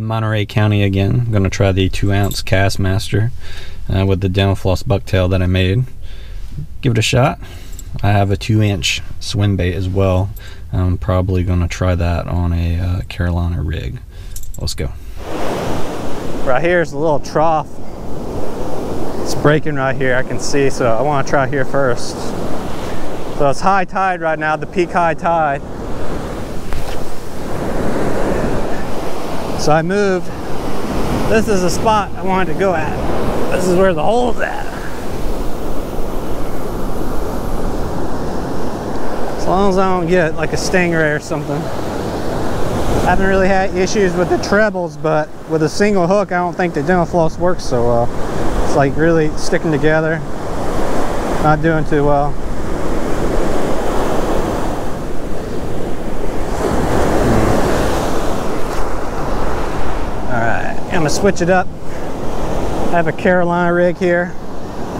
Monterey County again. I'm going to try the 2 ounce Castmaster uh, with the Dentalfloss bucktail that I made. Give it a shot. I have a 2 inch swim bait as well. I'm probably going to try that on a uh, Carolina rig. Let's go. Right here is a little trough. It's breaking right here, I can see, so I want to try here first. So it's high tide right now, the peak high tide. I moved. This is the spot I wanted to go at. This is where the hole's at. As long as I don't get like a stingray or something. I haven't really had issues with the trebles, but with a single hook, I don't think the dental floss works so well. It's like really sticking together. Not doing too well. I'm gonna switch it up. I have a Carolina rig here.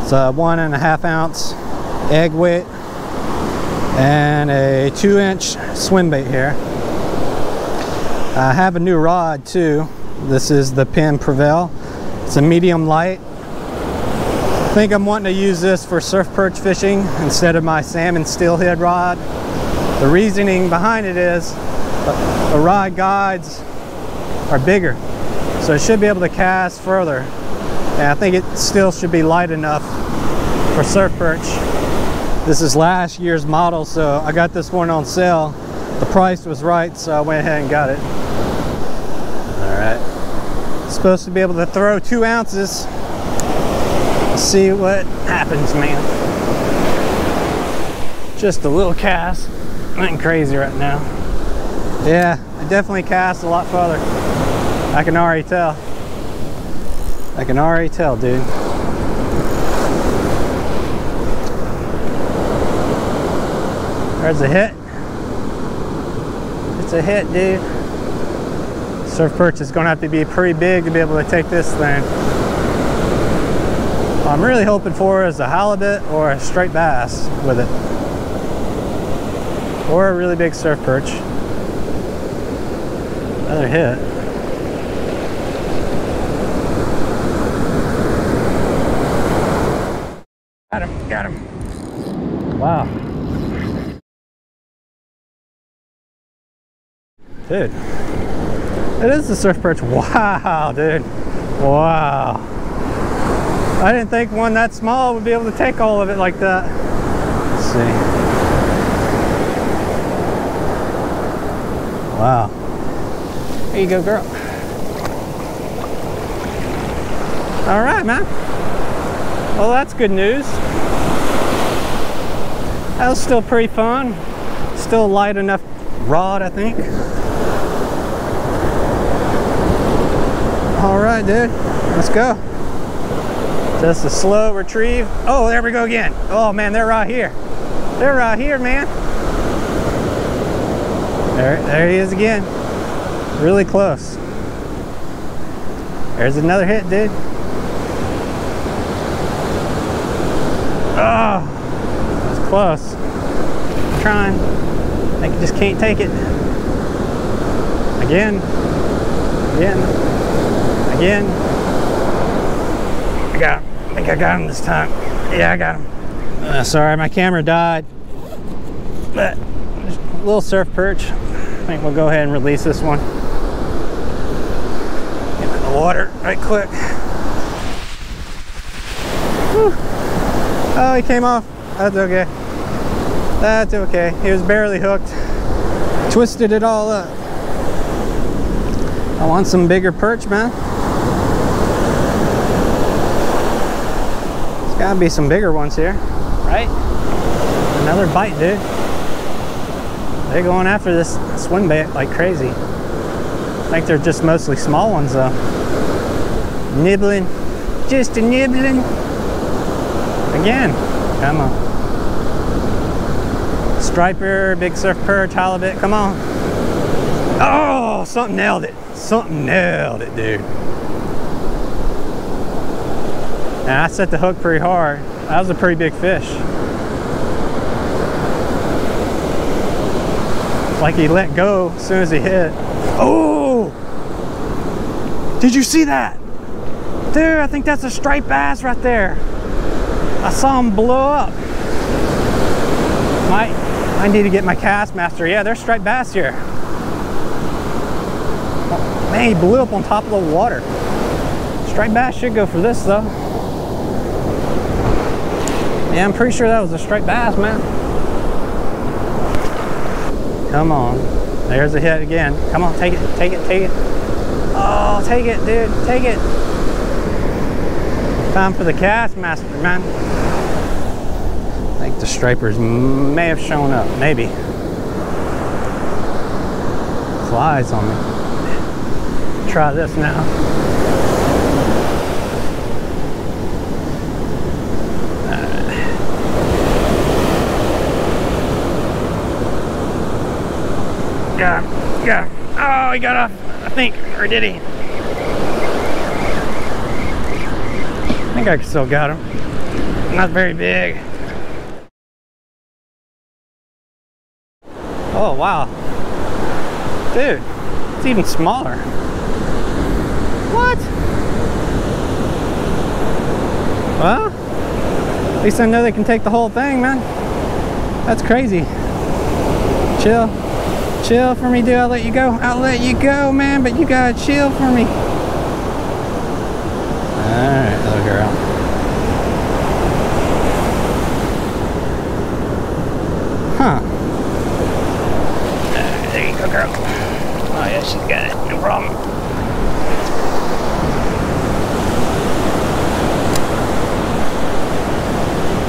It's a one and a half ounce egg weight and a two inch swim bait here. I have a new rod too. This is the Penn Prevail. It's a medium light. I think I'm wanting to use this for surf perch fishing instead of my salmon steelhead rod. The reasoning behind it is the rod guides are bigger so it should be able to cast further. And I think it still should be light enough for surf perch. This is last year's model, so I got this one on sale. The price was right, so I went ahead and got it. All right. Supposed to be able to throw two ounces. Let's see what happens, man. Just a little cast. Nothing crazy right now. Yeah, I definitely cast a lot farther. I can already tell. I can already tell, dude. There's a hit. It's a hit, dude. Surf perch is going to have to be pretty big to be able to take this thing. What I'm really hoping for is a halibut or a striped bass with it. Or a really big surf perch. Another hit. Got him. Wow. Dude. It is the surf perch. Wow, dude. Wow. I didn't think one that small would be able to take all of it like that. Let's see. Wow. There you go, girl. All right, man. Well, that's good news. That was still pretty fun. Still light enough rod, I think. All right, dude, let's go. Just a slow retrieve. Oh, there we go again. Oh man, they're right here. They're right here, man. There, there he is again. Really close. There's another hit, dude. Oh, close. I'm trying. I just can't take it. Again. Again. Again. I got him. I think I got him this time. Yeah, I got him. Uh, sorry, my camera died. But just a little surf perch. I think we'll go ahead and release this one. Get in the water right quick. Whew. Oh, he came off. That's okay. That's okay. He was barely hooked. Twisted it all up. I want some bigger perch, man. There's gotta be some bigger ones here, right? Another bite, dude. They're going after this swim bait like crazy. I think they're just mostly small ones though. Nibbling, just a nibbling. Again, come on. Striper, big surf halibut, come on. Oh, something nailed it. Something nailed it, dude. And I set the hook pretty hard. That was a pretty big fish. Like he let go as soon as he hit. Oh! Did you see that? Dude, I think that's a striped bass right there. I saw him blow up. Might, I need to get my Castmaster. Yeah, there's striped bass here. Oh, man, he blew up on top of the water. Striped bass should go for this though. Yeah, I'm pretty sure that was a striped bass, man. Come on. There's a hit again. Come on, take it, take it, take it. Oh, take it, dude, take it. Time for the Castmaster, man. I think the stripers may have shown up, maybe. Flies on me. Try this now. Yeah, yeah. Oh, he got off, I think, or did he? I think I still got him. Not very big. Oh, wow. Dude, it's even smaller. What? Well, at least I know they can take the whole thing, man. That's crazy. Chill. Chill for me, dude. I'll let you go. I'll let you go, man, but you gotta chill for me. Alright, little girl. Huh. Alright, there you go, girl. Oh, yeah, she's got it. No problem.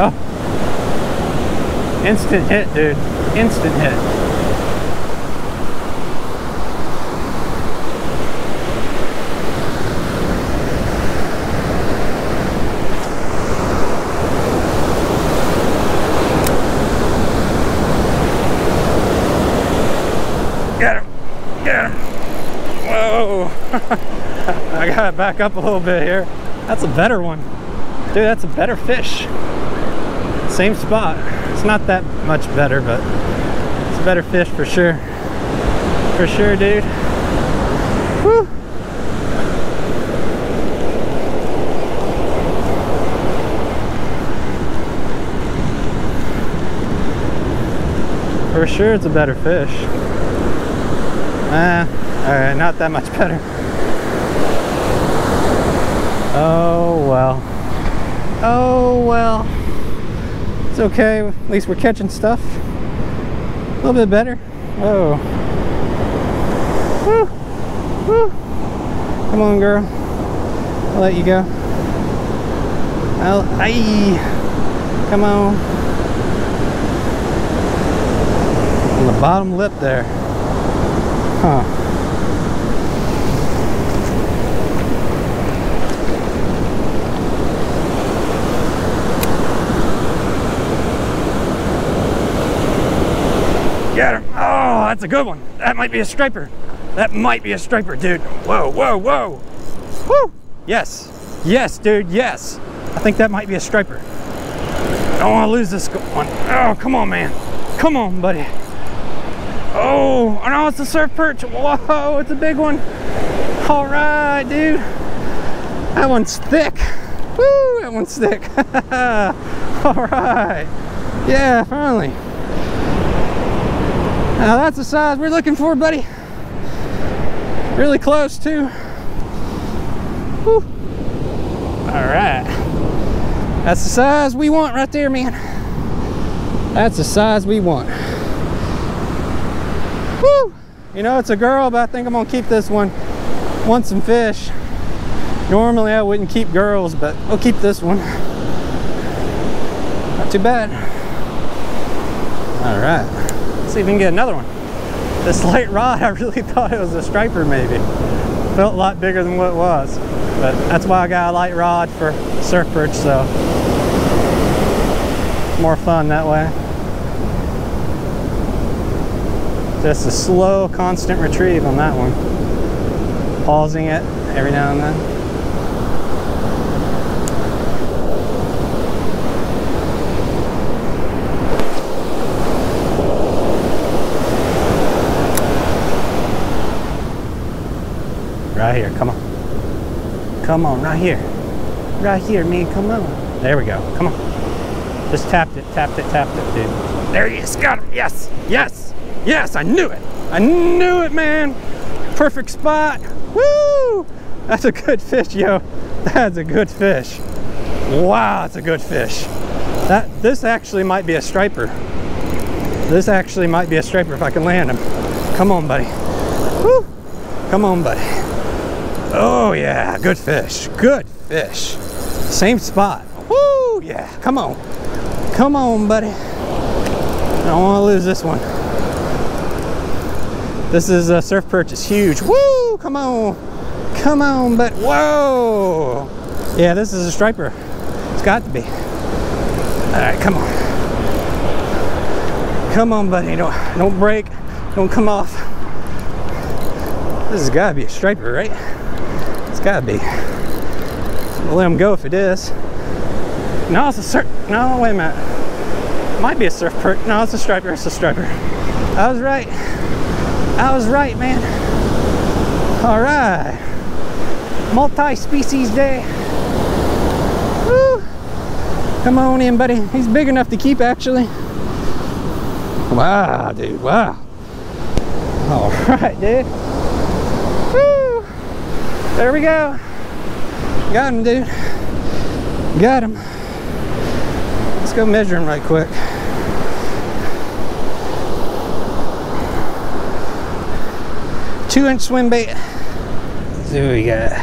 Oh. Instant hit, dude. Instant hit. Get him. Get him. Whoa. I gotta back up a little bit here. That's a better one. Dude, that's a better fish. Same spot. It's not that much better, but it's a better fish for sure. For sure, dude. For sure, it's a better fish. Ah, alright, not that much better. Oh well. Oh well. It's okay, at least we're catching stuff. A little bit better. Oh. Woo. Woo. Come on, girl. I'll let you go. I'll, aye. Come on. On the bottom lip there. Huh. Get him. Oh, that's a good one. That might be a striper. That might be a striper, dude. Whoa, whoa, whoa. Woo! Yes. Yes, dude, yes. I think that might be a striper. I don't want to lose this one. Oh, come on, man. Come on, buddy. Oh, oh no, it's a surf perch. Whoa, it's a big one. All right, dude. That one's thick. Woo, that one's thick. All right. Yeah, finally. Now that's the size we're looking for, buddy. Really close, too. Woo. All right. That's the size we want right there, man. That's the size we want. Woo! You know, it's a girl, but I think I'm gonna keep this one. Want some fish. Normally I wouldn't keep girls, but I'll keep this one. Not too bad. All right, see if we can get another one. This light rod, I really thought it was a striper maybe. Felt a lot bigger than what it was. But that's why I got a light rod for surf perch, so more fun that way. Just a slow, constant retrieve on that one. Pausing it every now and then. Right here, come on. Come on, right here. Right here, man. Come on. There we go. Come on. Just tapped it, tapped it, tapped it, dude. There he is. Got him. Yes. Yes. Yes. I knew it. I knew it, man. Perfect spot. Woo! That's a good fish, yo. That's a good fish. Wow, that's a good fish. That this actually might be a striper. This actually might be a striper if I can land him. Come on, buddy. Woo! Come on, buddy. Oh yeah, good fish. Good fish. Same spot. Woo! Yeah, come on. Come on, buddy. I don't want to lose this one. This is a surf perch. It's huge. Woo! Come on. Come on, but whoa! Yeah, this is a striper. It's got to be. All right, come on. Come on, buddy. Don't, don't break. Don't come off. This has got to be a striper, right? It's got to be. Let him go if it is. No, it's a surf. No, wait a minute. Might be a surf perch. No, it's a striper. It's a striper. I was right. I was right, man. All right. Multi-species day. Woo. Come on in, buddy. He's big enough to keep, actually. Wow, dude. Wow. All right, dude. There we go. Got him, dude. Got him. Let's go measure him right quick. Two inch swim bait. Let's see what we got.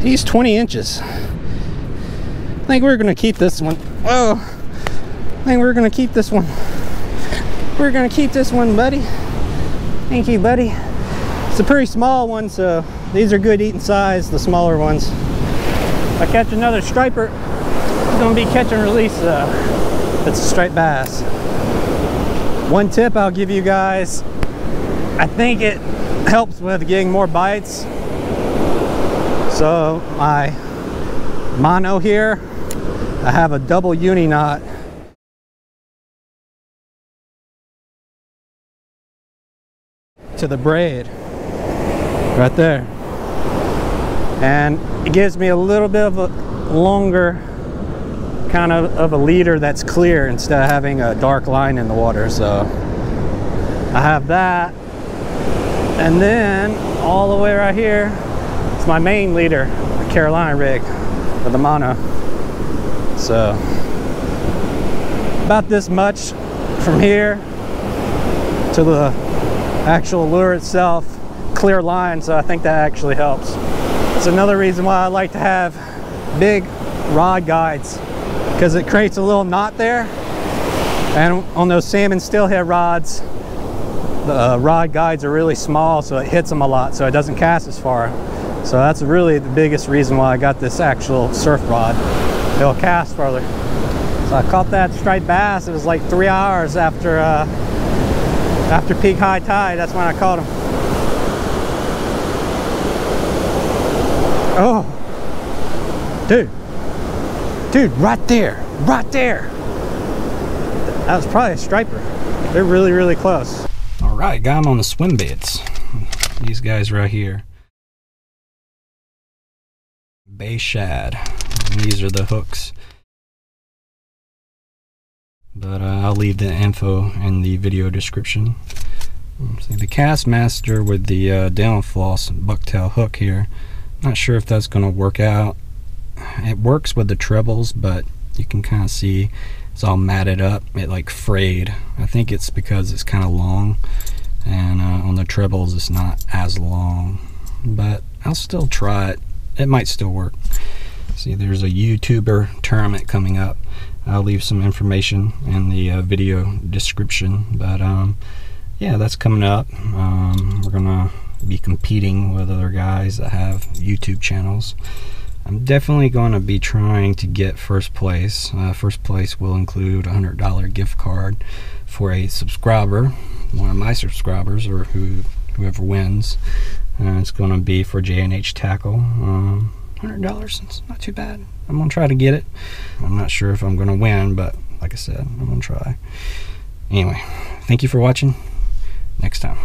He's 20 inches. I think we're gonna keep this one. Oh, I think we're gonna keep this one. We're gonna keep this one, buddy. Thank you, buddy. It's a pretty small one, so these are good eating size, the smaller ones. I catch another striper, it's gonna be catch and release. Uh, it's a striped bass. One tip I'll give you guys, I think it helps with getting more bites. So my mono here, I have a double uni knot. To the braid, right there. And it gives me a little bit of a longer kind of, of a leader that's clear instead of having a dark line in the water. So I have that. And then all the way right here, it's my main leader, the Carolina rig with the mono. So about this much from here to the actual lure itself, clear line. So I think that actually helps. It's another reason why I like to have big rod guides because it creates a little knot there. And on those salmon steelhead rods, the uh, rod guides are really small, so it hits them a lot, so it doesn't cast as far. So that's really the biggest reason why I got this actual surf rod. It'll cast farther. So I caught that striped bass. It was like three hours after uh, after peak high tide. That's when I caught him. Oh, dude, dude, right there, right there. That was probably a striper. They're really, really close. All right, got them on the swim baits. These guys right here. Bay shad. These are the hooks. But uh, I'll leave the info in the video description. See the Castmaster with the uh, down floss bucktail hook here. Not sure if that's going to work out. It works with the trebles, but you can kind of see it's all matted up. It like frayed. I think it's because it's kind of long, and uh, on the trebles it's not as long. But I'll still try it. It might still work. See, there's a YouTuber tournament coming up. I'll leave some information in the uh, video description. But um, yeah, that's coming up. Um, we're gonna be competing with other guys that have YouTube channels. I'm definitely going to be trying to get first place. Uh, first place will include a hundred dollar gift card for a subscriber, one of my subscribers, or who whoever wins. Uh, it's going to be for J&H Tackle. Um, hundred dollars. It's not too bad. I'm gonna try to get it. I'm not sure if I'm gonna win, but like I said, I'm gonna try. Anyway, thank you for watching. Next time.